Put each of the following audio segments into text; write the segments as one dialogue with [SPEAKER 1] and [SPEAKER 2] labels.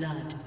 [SPEAKER 1] blood.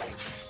[SPEAKER 1] Down.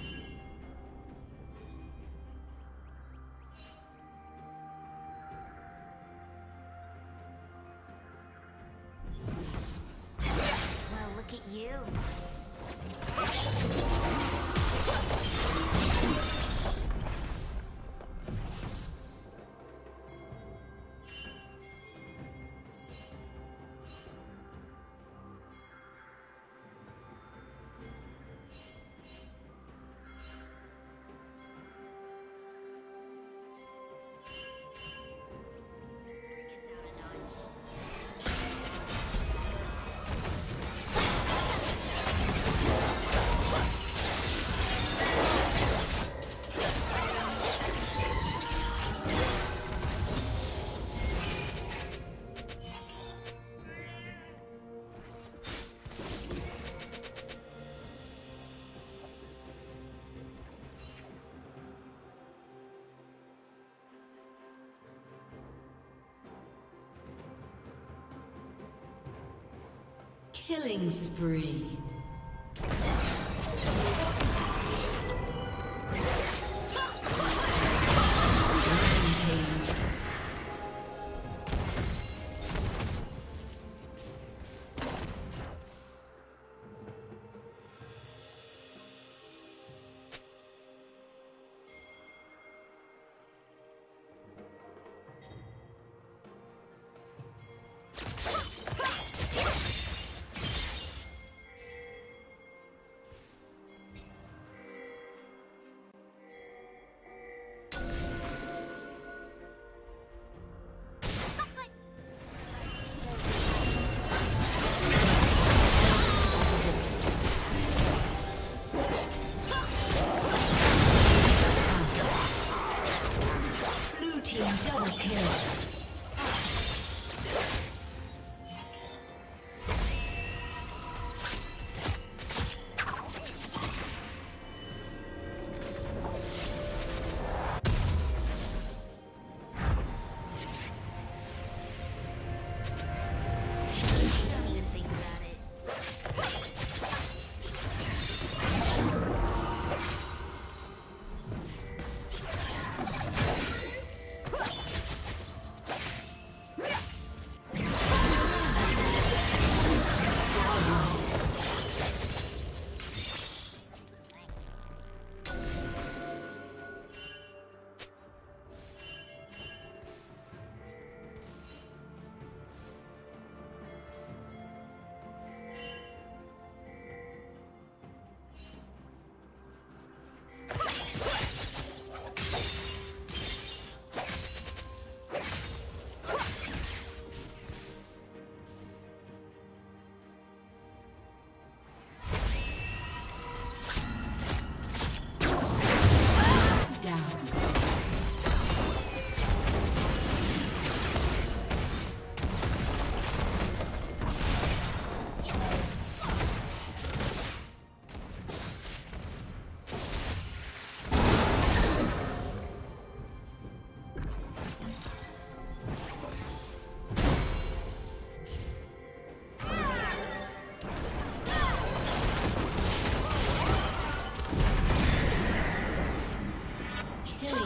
[SPEAKER 2] Killing spree.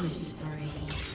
[SPEAKER 1] Killing spree.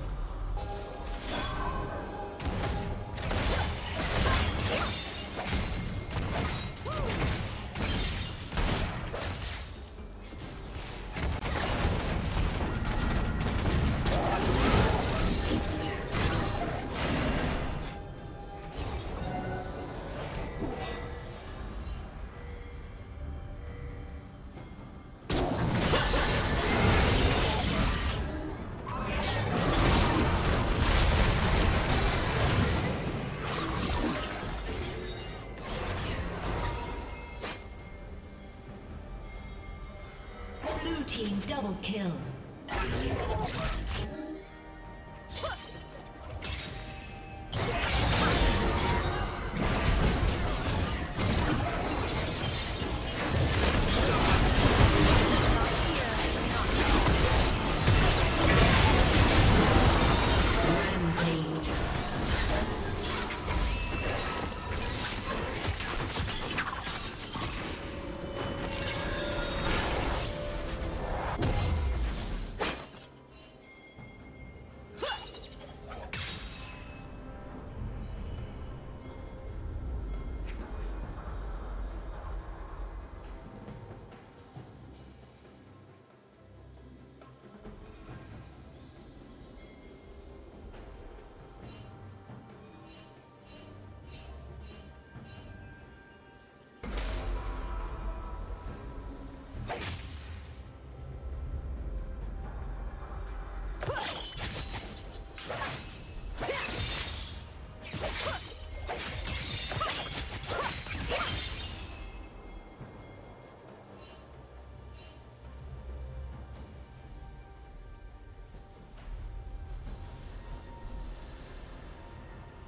[SPEAKER 1] Double kill.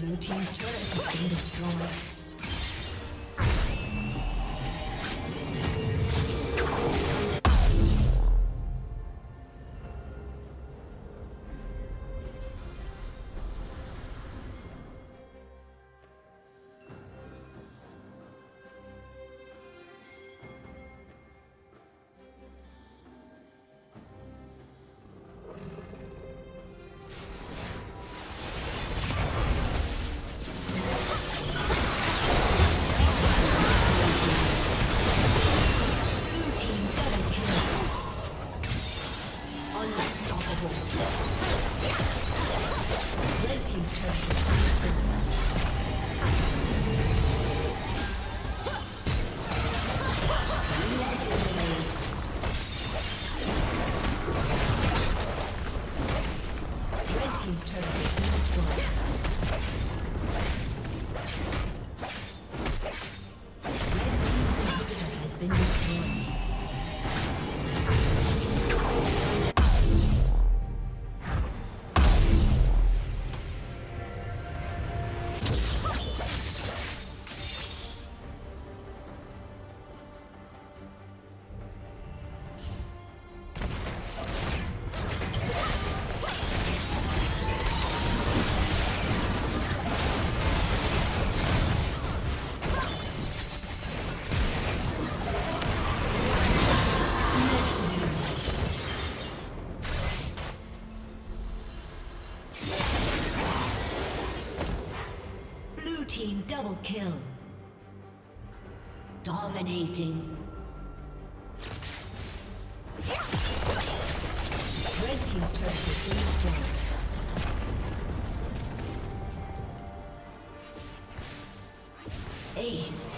[SPEAKER 1] Blue team's turret has been destroyed. Kill. Dominating. Red Team's turret has been destroyed. Ace.